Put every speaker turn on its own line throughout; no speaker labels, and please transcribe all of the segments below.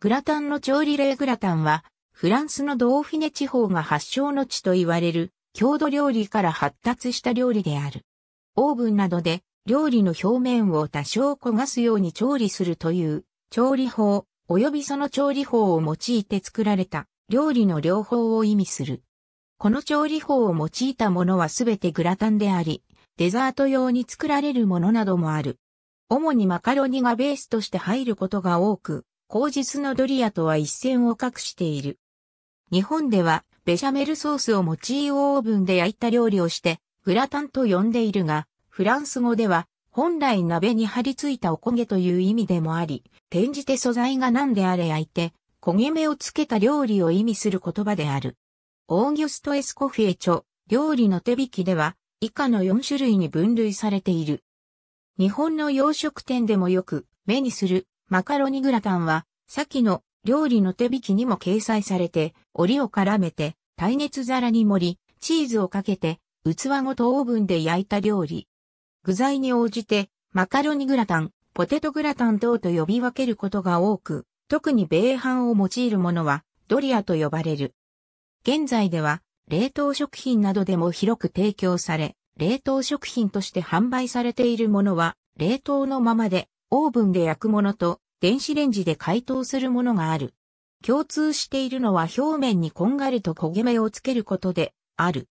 グラタンの調理例グラタンは、フランスのドーフィネ地方が発祥の地と言われる、郷土料理から発達した料理である。オーブンなどで料理の表面を多少焦がすように調理するという調理法、及びその調理法を用いて作られた料理の両方を意味する。この調理法を用いたものはすべてグラタンであり、デザート用に作られるものなどもある。主にマカロニがベースとして入ることが多く、口実のドリアとは一線を画している。日本ではベシャメルソースを用いオーブンで焼いた料理をしてグラタンと呼んでいるが、フランス語では本来鍋に張り付いたおこげという意味でもあり、転じて素材が何であれ焼いて、焦げ目をつけた料理を意味する言葉である。オーギュスト・エスコフィエチョ、料理の手引きでは、以下の4種類に分類されている。日本の洋食店でもよく目にするマカロニグラタンは、先の料理の手引きにも掲載されて、折を絡めて、耐熱皿に盛り、チーズをかけて、器ごとオーブンで焼いた料理。具材に応じて、マカロニグラタン、ポテトグラタン等と呼び分けることが多く、特に米飯を用いるものは、ドリアと呼ばれる。現在では、冷凍食品などでも広く提供され、冷凍食品として販売されているものは、冷凍のままで、オーブンで焼くものと、電子レンジで解凍するものがある。共通しているのは表面にこんがりと焦げ目をつけることである。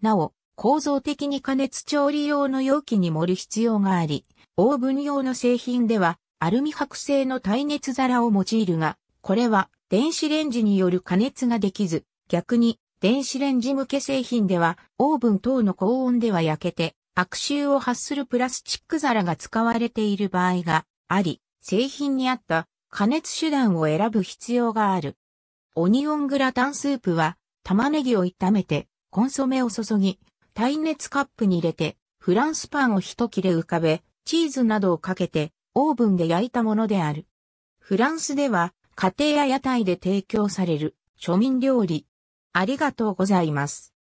なお、構造的に加熱調理用の容器に盛る必要があり、オーブン用の製品ではアルミ箔製の耐熱皿を用いるが、これは電子レンジによる加熱ができず、逆に電子レンジ向け製品ではオーブン等の高温では焼けて悪臭を発するプラスチック皿が使われている場合があり、製品に合った加熱手段を選ぶ必要がある。オニオングラタンスープは玉ねぎを炒めてコンソメを注ぎ、耐熱カップに入れてフランスパンを一切れ浮かべ、チーズなどをかけてオーブンで焼いたものである。フランスでは家庭や屋台で提供される庶民料理。ありがとうございます。